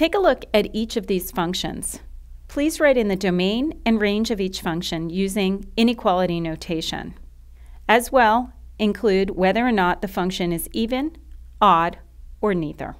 Take a look at each of these functions. Please write in the domain and range of each function using inequality notation. As well, include whether or not the function is even, odd, or neither.